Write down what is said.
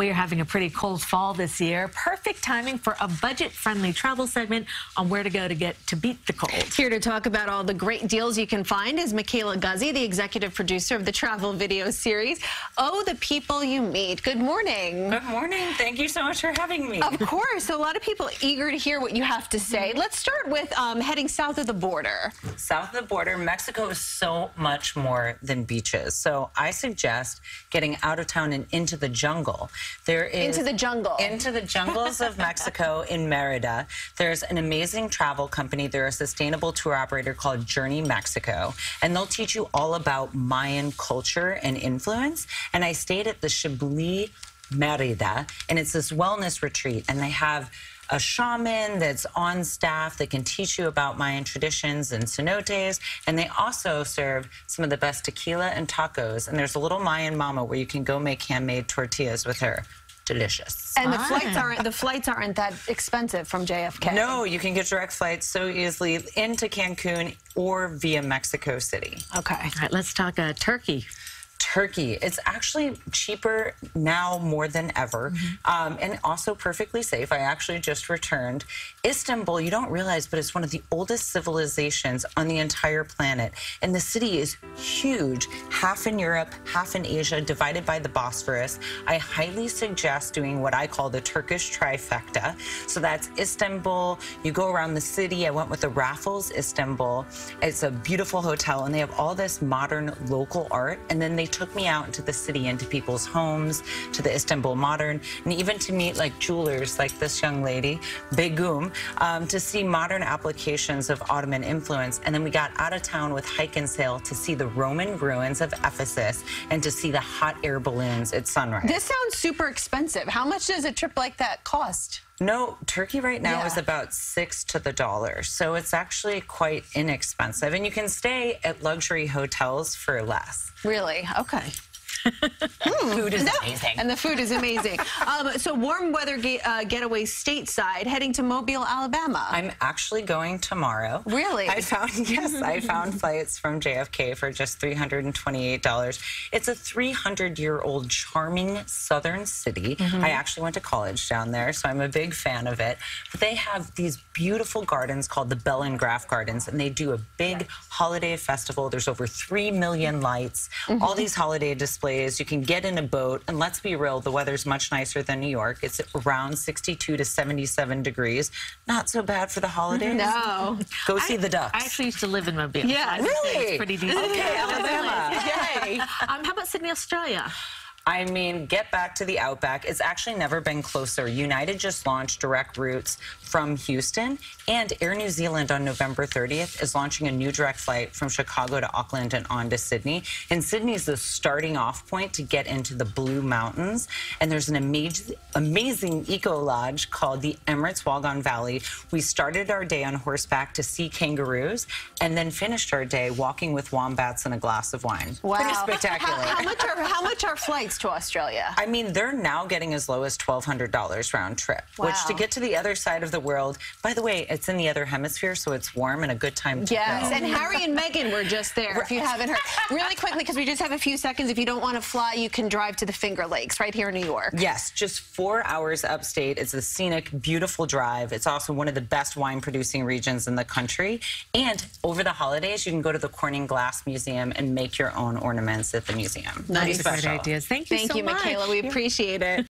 We are having a pretty cold fall this year. Perfect timing for a budget-friendly travel segment on where to go to get to beat the cold. Here to talk about all the great deals you can find is Michaela Guzy, the executive producer of the travel video series, Oh, the People You Meet. Good morning. Good morning. Thank you so much for having me. Of course. So a lot of people eager to hear what you have to say. Let's start with um, heading south of the border. South of the border, Mexico is so much more than beaches. So I suggest getting out of town and into the jungle. There is into the jungle. Into the jungles of Mexico in Merida. There's an amazing travel company. They're a sustainable tour operator called Journey Mexico, and they'll teach you all about Mayan culture and influence. And I stayed at the Chablé Merida, and it's this wellness retreat, and they have a shaman that's on staff that can teach you about Mayan traditions and cenotes. And they also serve some of the best tequila and tacos. And there's a little Mayan mama where you can go make handmade tortillas with her delicious. And the flights aren't the flights aren't that expensive from JFK. No, you can get direct flights so easily into Cancun or via Mexico City. Okay. All right, let's talk uh, Turkey. Turkey. It's actually cheaper now more than ever, mm-hmm. um, and also perfectly safe. I actually just returned. Istanbul, you don't realize, but it's one of the oldest civilizations on the entire planet. And the city is huge, half in Europe, half in Asia, divided by the Bosphorus. I highly suggest doing what I call the Turkish trifecta. So that's Istanbul. You go around the city. I went with the Raffles Istanbul. It's a beautiful hotel, and they have all this modern local art. And then they took me out into the city, into people's homes, to the Istanbul Modern, and even to meet like jewelers like this young lady, Begum, um, to see modern applications of Ottoman influence. And then we got out of town with hike and sail to see the Roman ruins of Ephesus and to see the hot air balloons at sunrise. This sounds super expensive. How much does a trip like that cost? No, turkey right now yeah. is about six to the dollar. So it's actually quite inexpensive. And you can stay at luxury hotels for less. Really? Okay. Mm, food is no. amazing. And the food is amazing. um, so warm weather get, uh, getaway stateside, heading to Mobile, Alabama. I'm actually going tomorrow. Really? I found, yes, I found flights from JFK for just $328. It's a 300-year-old charming southern city. Mm -hmm. I actually went to college down there, so I'm a big fan of it. But they have these beautiful gardens called the Bellingrath Gardens, and they do a big holiday festival. There's over 3 million lights, mm -hmm. all these holiday displays you can get in a boat, and let's be real, the weather's much nicer than New York. It's around 62 to 77 degrees. Not so bad for the holidays. No. Go see the ducks. I actually used to live in Mobile. Yeah, so really? It's pretty decent. Okay, Alabama. Yay. Um, how about Sydney, Australia? I mean, get back to the Outback. It's actually never been closer. United just launched direct routes from Houston, and Air New Zealand on November 30th is launching a new direct flight from Chicago to Auckland and on to Sydney. And Sydney is the starting off point to get into the Blue Mountains. And there's an amazing, amazing eco lodge called the Emirates Wolgan Valley. We started our day on horseback to see kangaroos and then finished our day walking with wombats and a glass of wine. Wow. Pretty spectacular. How, how, much, are, how much are flights to Australia? I mean, they're now getting as low as $1,200 round trip, wow. which to get to the other side of the world, by the way, it's in the other hemisphere, so it's warm and a good time to go. yes, go. and Harry and Meghan were just there, right. if you haven't heard. Really quickly, because we just have a few seconds, if you don't want to fly, you can drive to the Finger Lakes right here in New York. Yes, just four hours upstate. It's a scenic, beautiful drive. It's also one of the best wine-producing regions in the country. And over the holidays, you can go to the Corning Glass Museum and make your own ornaments at the museum. Nice. Great ideas. Thank you Thank so you, much. Michaela. We appreciate it.